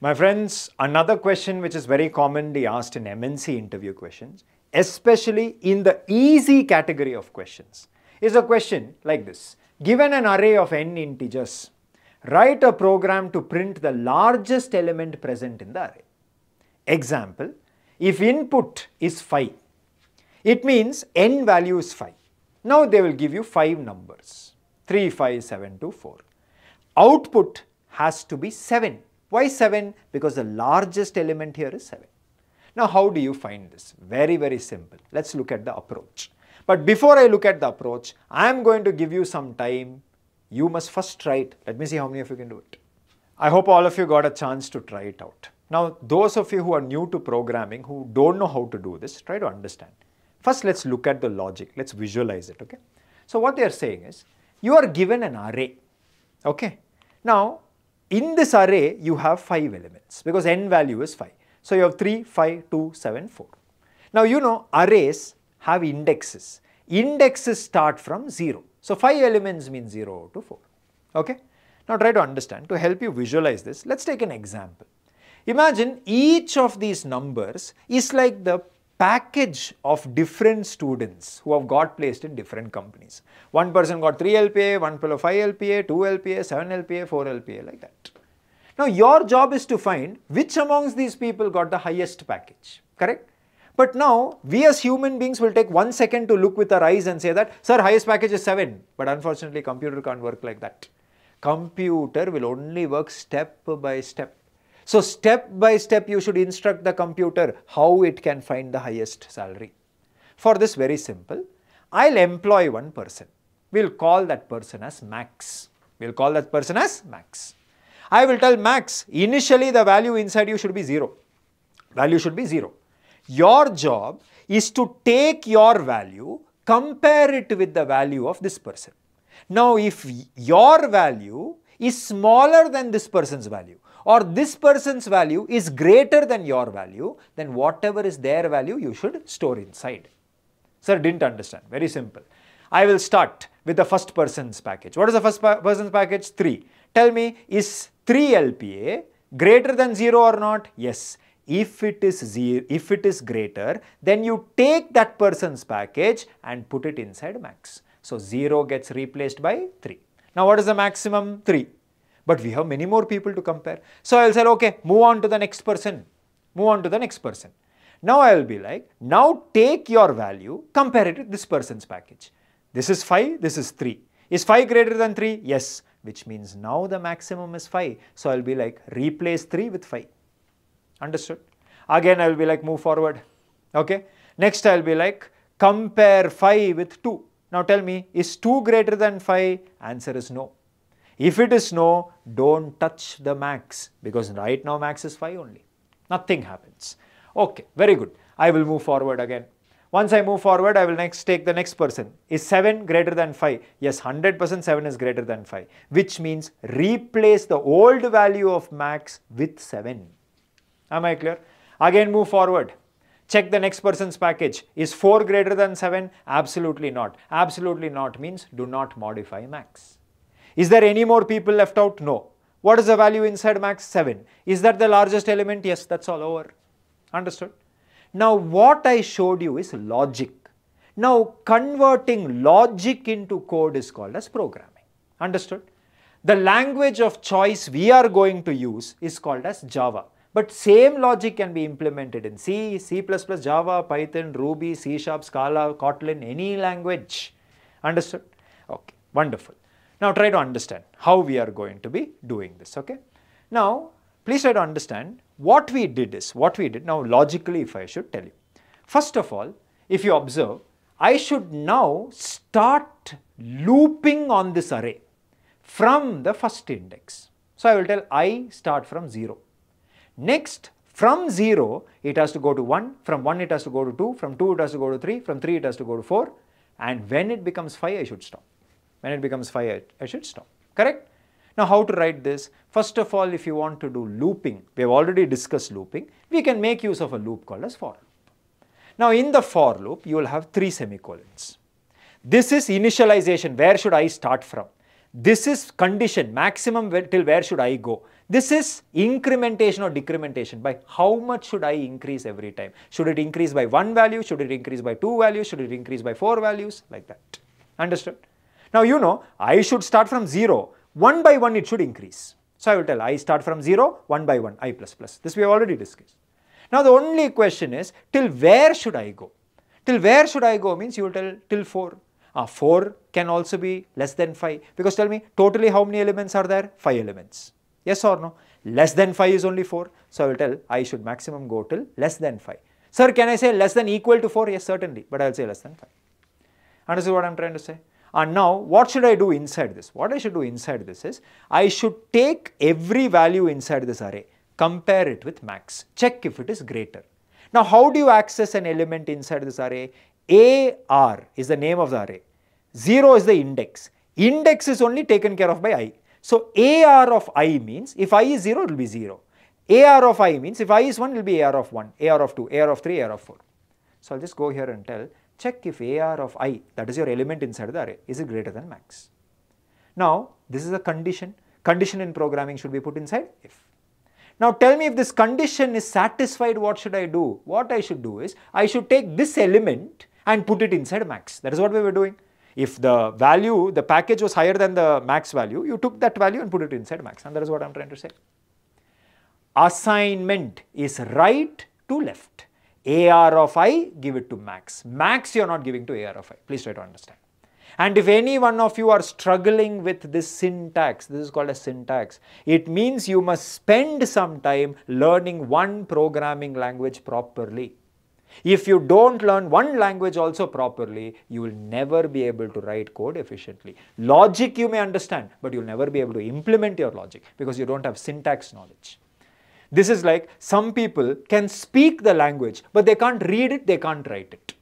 My friends, another question which is very commonly asked in MNC interview questions, especially in the easy category of questions, is a question like this. Given an array of n integers, write a program to print the largest element present in the array. Example, if input is 5, it means n value is 5. Now they will give you 5 numbers, 3, 5, 7, 2, 4. Output has to be 7 why 7? Because the largest element here is 7. Now how do you find this? Very, very simple. Let's look at the approach. But before I look at the approach, I am going to give you some time. You must first try it. Let me see how many of you can do it. I hope all of you got a chance to try it out. Now, those of you who are new to programming, who don't know how to do this, try to understand. First, let's look at the logic. Let's visualize it, okay? So, what they are saying is, you are given an array, okay? Now, in this array, you have 5 elements because n value is 5. So, you have 3, 5, 2, 7, 4. Now, you know arrays have indexes. Indexes start from 0. So, 5 elements means 0 to 4. Okay? Now, try to understand. To help you visualize this, let's take an example. Imagine each of these numbers is like the package of different students who have got placed in different companies. One person got 3 LPA, one fellow 5 LPA, 2 LPA, 7 LPA, 4 LPA like that. Now your job is to find which amongst these people got the highest package, correct? But now we as human beings will take one second to look with our eyes and say that, sir, highest package is 7. But unfortunately computer can't work like that. Computer will only work step by step. So step by step you should instruct the computer how it can find the highest salary. For this very simple, I'll employ one person. We'll call that person as Max. We'll call that person as Max. I will tell Max, initially the value inside you should be 0. Value should be 0. Your job is to take your value, compare it with the value of this person. Now, if your value is smaller than this person's value, or this person's value is greater than your value, then whatever is their value you should store inside. Sir, didn't understand. Very simple. I will start with the first person's package. What is the first person's package? 3. Tell me, is 3 LPA greater than 0 or not? Yes. If it is zero, if it is greater, then you take that person's package and put it inside max. So 0 gets replaced by 3. Now what is the maximum? 3 but we have many more people to compare. So I'll say, okay, move on to the next person, move on to the next person. Now I will be like, now take your value, compare it with this person's package. This is 5, this is 3. Is 5 greater than 3? Yes, which means now the maximum is 5. So I'll be like, replace 3 with 5. Understood? Again, I will be like, move forward. Okay. Next, I'll be like, compare 5 with 2. Now tell me, is 2 greater than 5? Answer is no. If it is no, don't touch the max because right now max is 5 only. Nothing happens. Okay, very good. I will move forward again. Once I move forward, I will next take the next person. Is 7 greater than 5? Yes, 100% 7 is greater than 5. Which means replace the old value of max with 7. Am I clear? Again move forward. Check the next person's package. Is 4 greater than 7? Absolutely not. Absolutely not means do not modify max. Is there any more people left out? No. What is the value inside max? 7. Is that the largest element? Yes, that's all over. Understood? Now what I showed you is logic. Now converting logic into code is called as programming. Understood? The language of choice we are going to use is called as Java. But same logic can be implemented in C, C++, Java, Python, Ruby, C Sharp, Scala, Kotlin, any language. Understood? Okay, wonderful. Now try to understand how we are going to be doing this, okay? Now, please try to understand what we did is, what we did, now logically if I should tell you. First of all, if you observe, I should now start looping on this array from the first index. So I will tell I start from 0. Next, from 0, it has to go to 1, from 1 it has to go to 2, from 2 it has to go to 3, from 3 it has to go to 4, and when it becomes 5, I should stop. When it becomes 5, I should stop. Correct? Now, how to write this? First of all, if you want to do looping, we have already discussed looping, we can make use of a loop called as for. Now, in the for loop, you will have three semicolons. This is initialization, where should I start from? This is condition, maximum till where should I go? This is incrementation or decrementation. By how much should I increase every time? Should it increase by one value? Should it increase by two values? Should it increase by four values? Like that. Understood? Now you know I should start from 0. One by one it should increase. So I will tell I start from 0, 1 by 1, i plus plus. This we have already discussed. Now the only question is till where should I go? Till where should I go means you will tell till 4. Uh, 4 can also be less than 5 because tell me totally how many elements are there? 5 elements. Yes or no? Less than 5 is only 4. So I will tell I should maximum go till less than 5. Sir, can I say less than equal to 4? Yes, certainly. But I will say less than 5. Understand what I am trying to say? And now what should I do inside this? What I should do inside this is I should take every value inside this array, compare it with max, check if it is greater. Now how do you access an element inside this array? AR is the name of the array. 0 is the index. Index is only taken care of by i. So AR of i means if i is 0 it will be 0. AR of i means if i is 1 it will be AR of 1, AR of 2, AR of 3, AR of 4. So I'll just go here and tell check if AR of i, that is your element inside the array, is it greater than max. Now, this is a condition. Condition in programming should be put inside if. Now, tell me if this condition is satisfied, what should I do? What I should do is, I should take this element and put it inside max. That is what we were doing. If the value, the package was higher than the max value, you took that value and put it inside max. And that is what I am trying to say. Assignment is right to left. AR of i, give it to max. Max you are not giving to AR of i. Please try to understand. And if any one of you are struggling with this syntax, this is called a syntax, it means you must spend some time learning one programming language properly. If you don't learn one language also properly, you will never be able to write code efficiently. Logic you may understand, but you'll never be able to implement your logic because you don't have syntax knowledge. This is like some people can speak the language, but they can't read it, they can't write it.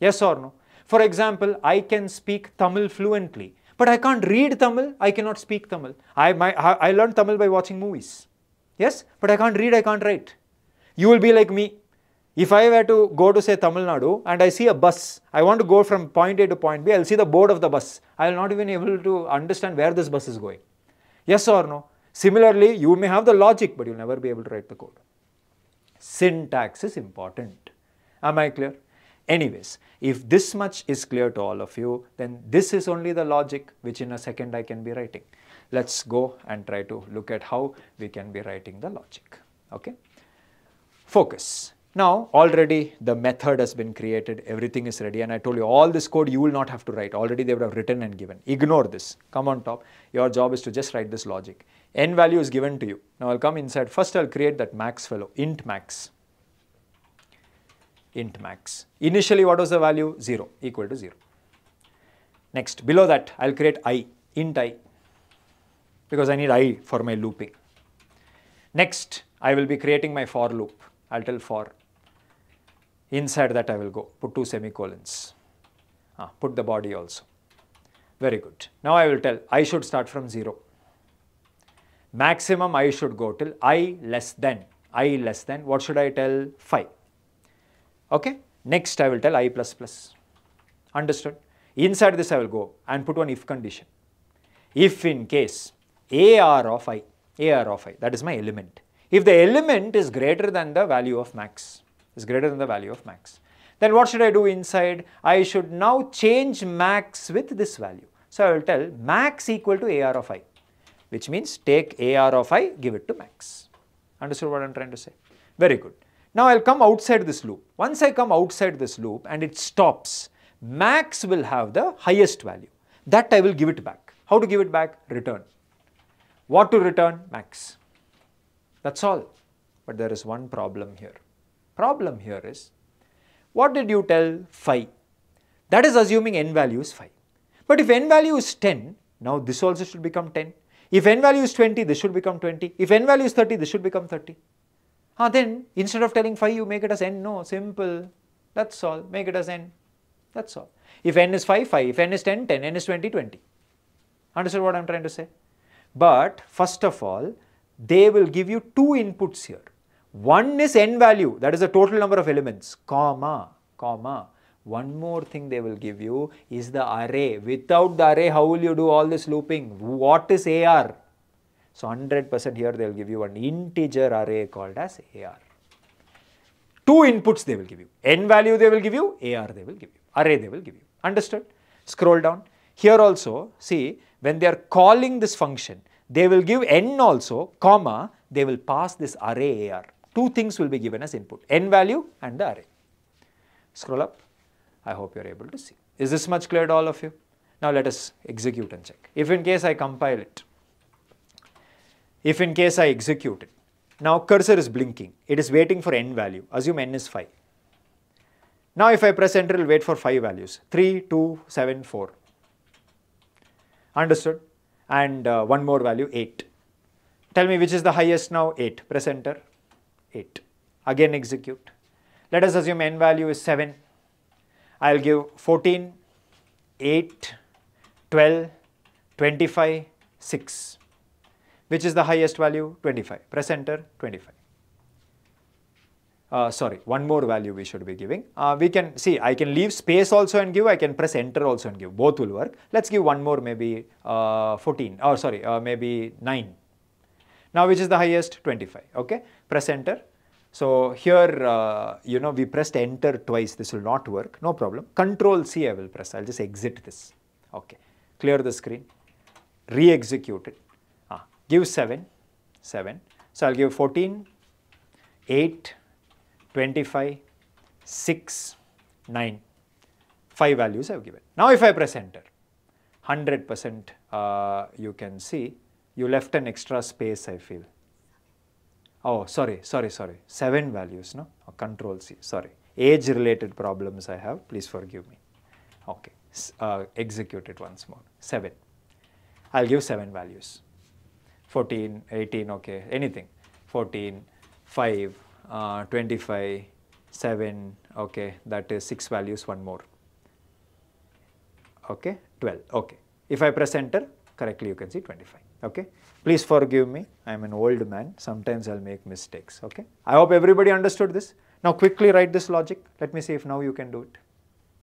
Yes or no? For example, I can speak Tamil fluently, but I can't read Tamil, I cannot speak Tamil. I, my, I learned Tamil by watching movies. Yes, but I can't read, I can't write. You will be like me. If I were to go to say Tamil Nadu and I see a bus, I want to go from point A to point B, I'll see the board of the bus. I will not even able to understand where this bus is going. Yes or no? Similarly, you may have the logic, but you'll never be able to write the code. Syntax is important. Am I clear? Anyways, if this much is clear to all of you, then this is only the logic which in a second I can be writing. Let's go and try to look at how we can be writing the logic. Okay. Focus. Now already the method has been created, everything is ready and I told you all this code you will not have to write, already they would have written and given. Ignore this, come on top, your job is to just write this logic n value is given to you. Now I'll come inside. First I'll create that max fellow, int max. int max. Initially what was the value? 0, equal to 0. Next, below that I'll create i, int i, because I need i for my looping. Next, I will be creating my for loop. I'll tell for. Inside that I will go, put two semicolons. Ah, put the body also. Very good. Now I will tell I should start from 0 maximum I should go till i less than, i less than, what should I tell? 5. Okay. Next I will tell i plus plus. Understood? Inside this I will go and put one if condition. If in case AR of i, AR of i, that is my element. If the element is greater than the value of max, is greater than the value of max, then what should I do inside? I should now change max with this value. So I will tell max equal to AR of i which means take AR of i, give it to max. Understood what I am trying to say? Very good. Now I will come outside this loop. Once I come outside this loop and it stops, max will have the highest value. That I will give it back. How to give it back? Return. What to return? Max. That's all. But there is one problem here. Problem here is, what did you tell phi? That is assuming n value is 5. But if n value is 10, now this also should become 10. If n value is 20, this should become 20. If n value is 30, this should become 30. Ah, then instead of telling phi, you make it as n. No, simple. That's all. Make it as n. That's all. If n is 5, 5. If n is 10, 10. n is 20, 20. Understood what I'm trying to say? But first of all, they will give you two inputs here. One is n value, that is the total number of elements, comma, comma. One more thing they will give you is the array. Without the array, how will you do all this looping? What is AR? So 100% here they will give you an integer array called as AR. Two inputs they will give you. N value they will give you, AR they will give you, array they will give you. Understood? Scroll down. Here also, see, when they are calling this function, they will give n also, comma, they will pass this array AR. Two things will be given as input, n value and the array. Scroll up. I hope you are able to see. Is this much clear to all of you? Now let us execute and check. If in case I compile it, if in case I execute it, now cursor is blinking. It is waiting for n value. Assume n is 5. Now if I press enter, it will wait for 5 values. 3, 2, 7, 4. Understood? And uh, one more value, 8. Tell me which is the highest now? 8. Press enter. 8. Again execute. Let us assume n value is 7. I'll give 14, 8, 12, 25, 6. Which is the highest value? 25. Press enter, 25. Uh, sorry, one more value we should be giving. Uh, we can see, I can leave space also and give, I can press enter also and give, both will work. Let's give one more, maybe uh, 14, or oh, sorry, uh, maybe 9. Now, which is the highest? 25, okay? Press enter. So, here, uh, you know, we pressed enter twice, this will not work, no problem. Control C I will press, I'll just exit this, okay? Clear the screen, re-execute it, ah, give 7, 7. So, I'll give 14, 8, 25, 6, 9, 5 values I have given. Now if I press enter, 100% uh, you can see you left an extra space I feel. Oh, sorry, sorry, sorry. 7 values, no? Oh, control C, sorry. Age related problems I have, please forgive me. Okay, uh, execute it once more. 7. I'll give 7 values. 14, 18, okay, anything. 14, 5, uh, 25, 7, okay, that is 6 values, one more. Okay, 12, okay. If I press enter, correctly you can see 25, okay. Please forgive me, I am an old man, sometimes I'll make mistakes, okay. I hope everybody understood this. Now quickly write this logic, let me see if now you can do it.